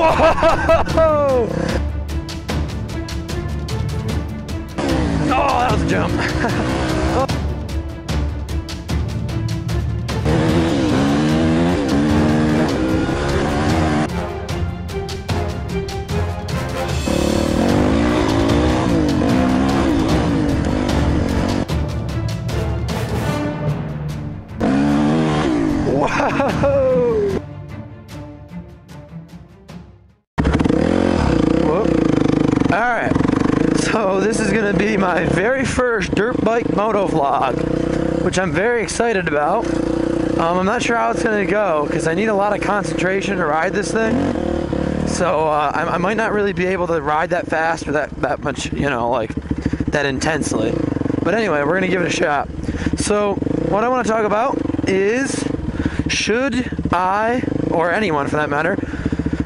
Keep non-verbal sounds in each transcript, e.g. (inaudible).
Whoa! Oh, that was a jump. Whoa! Whoop. All right. So this is gonna be my very first dirt bike moto vlog, which I'm very excited about. Um, I'm not sure how it's gonna go because I need a lot of concentration to ride this thing. So uh, I, I might not really be able to ride that fast or that that much, you know, like that intensely. But anyway, we're gonna give it a shot. So what I want to talk about is should I, or anyone for that matter,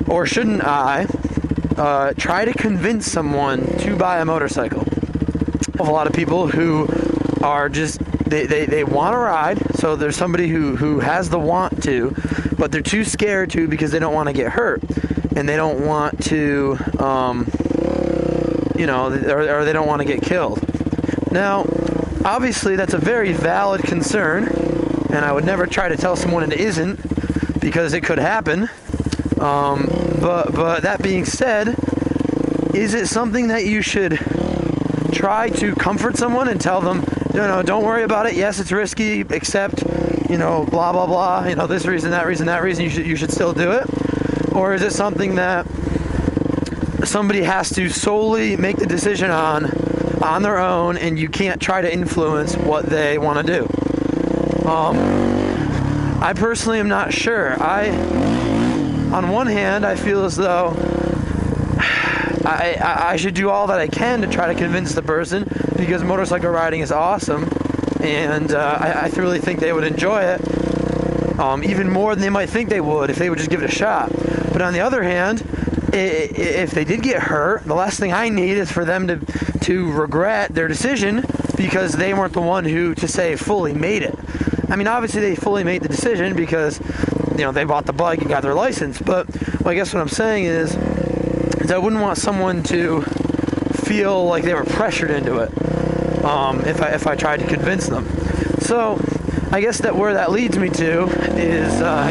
or shouldn't I, uh, try to convince someone to buy a motorcycle? A lot of people who are just they, they, they want to ride, so there's somebody who, who has the want to, but they're too scared to because they don't want to get hurt, and they don't want to, um, you know, or, or they don't want to get killed. Now, obviously, that's a very valid concern, and I would never try to tell someone it isn't because it could happen. Um, but but that being said, is it something that you should try to comfort someone and tell them, no, no, don't worry about it. Yes, it's risky, except you know, blah blah blah. You know, this reason, that reason, that reason. You should you should still do it, or is it something that somebody has to solely make the decision on on their own, and you can't try to influence what they want to do? Um, I personally am not sure. I, on one hand, I feel as though I, I, I should do all that I can to try to convince the person because motorcycle riding is awesome, and uh, I, I really think they would enjoy it um, even more than they might think they would if they would just give it a shot. But on the other hand, if they did get hurt, the last thing I need is for them to to regret their decision because they weren't the one who, to say, fully made it. I mean, obviously they fully made the decision because you know they bought the bike and got their license. But well, I guess what I'm saying is, is I wouldn't want someone to feel like they were pressured into it um, if I if I tried to convince them. So I guess that where that leads me to is uh,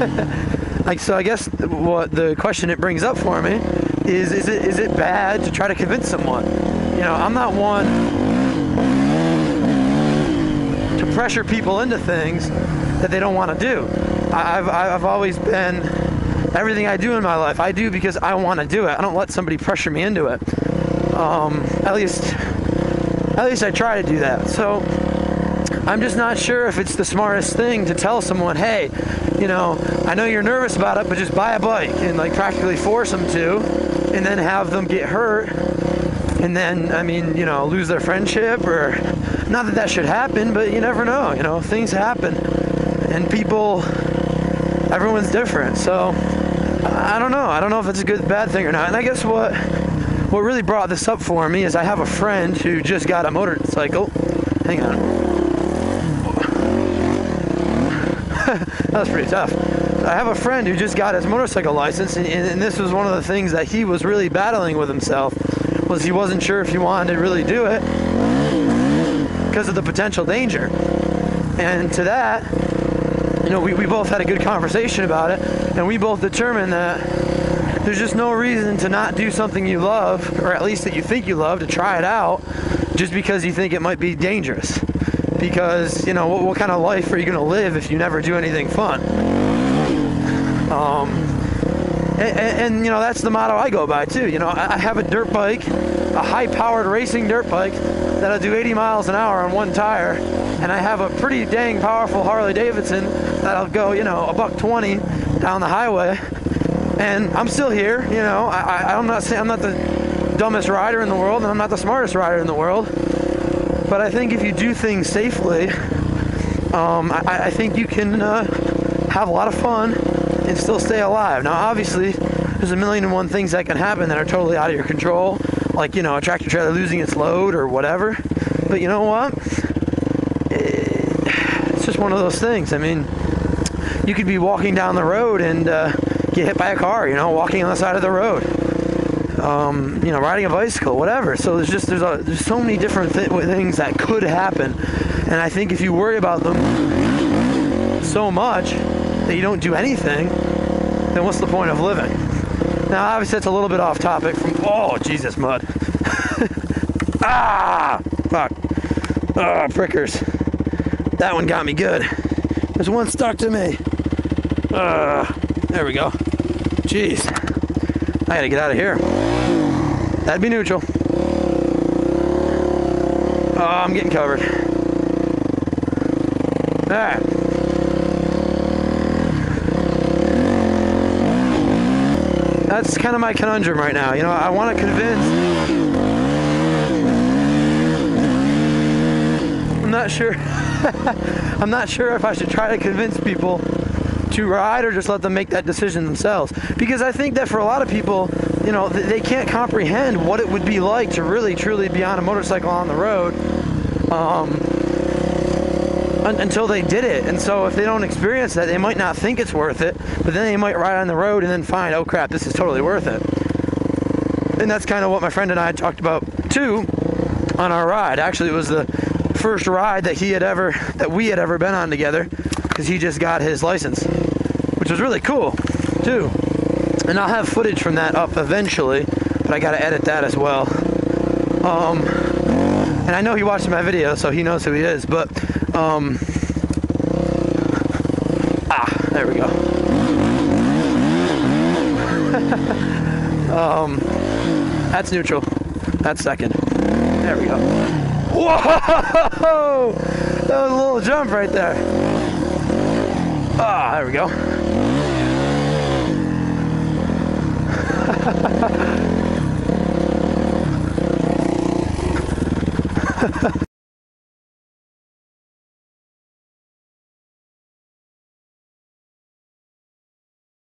(laughs) like so I guess what the question it brings up for me is is it is it bad to try to convince someone? You know, I'm not one to pressure people into things that they don't want to do. I've I've always been everything I do in my life I do because I want to do it. I don't let somebody pressure me into it. Um, at least at least I try to do that. So I'm just not sure if it's the smartest thing to tell someone, hey, you know, I know you're nervous about it, but just buy a bike and like practically force them to, and then have them get hurt, and then I mean, you know, lose their friendship or not that that should happen, but you never know. You know, things happen, and people, everyone's different. So I don't know. I don't know if it's a good bad thing or not. And I guess what what really brought this up for me is I have a friend who just got a motorcycle. Hang on. (laughs) that was pretty tough. I have a friend who just got his motorcycle license, and, and, and this was one of the things that he was really battling with himself. Was he wasn't sure if he wanted to really do it because of the potential danger. And to that, you know, we, we both had a good conversation about it, and we both determined that there's just no reason to not do something you love, or at least that you think you love, to try it out, just because you think it might be dangerous. Because you know, what, what kind of life are you going to live if you never do anything fun? Um, and, and, you know, that's the motto I go by too. You know, I, I have a dirt bike, a high-powered racing dirt bike that'll do 80 miles an hour on one tire, and I have a pretty dang powerful Harley Davidson that'll go, you know, a buck 20 down the highway and I'm still here. You know, I, I'm not I'm not the dumbest rider in the world, and I'm not the smartest rider in the world. But I think if you do things safely, um, I, I think you can uh, have a lot of fun and still stay alive. Now, obviously, there's a million and one things that can happen that are totally out of your control, like you know, a tractor trailer losing its load or whatever. But you know what? It's just one of those things. I mean, you could be walking down the road and uh, get hit by a car. You know, walking on the side of the road. Um, you know, riding a bicycle, whatever. So there's just there's a, there's so many different th- things that could happen, and I think if you worry about them so much that you don't do anything, then what's the point of living? Now, obviously, that's a little bit off topic from. Oh, Jesus, mud. (laughs) ah, fuck. Ah, prickers. That one got me good. There's one stuck to me. Ah, there we go. Jeez. I gotta get out of here. That'd be neutral. Oh, I'm getting covered. Alright. That's kind of my conundrum right now. You know, I want to convince. I'm not sure. (laughs) I'm not sure if I should try to convince people to ride or just let them make that decision themselves. Because I think that for a lot of people, you know, they can't comprehend what it would be like to really truly be on a motorcycle on the road um, until they did it. And so if they don't experience that, they might not think it's worth it, but then they might ride on the road and then find, oh crap, this is totally worth it. And that's kind of what my friend and I talked about too on our ride. Actually, it was the first ride that he had ever, that we had ever been on together because he just got his license, which was really cool too. And I'll have footage from that up eventually, but I got to edit that as well. Um, and I know he watched my video, so he knows who he is. But um, ah, there we go. (laughs) um, that's neutral. That's second. There we go. Whoa! (laughs) That was a little jump right there. Ah, there we go.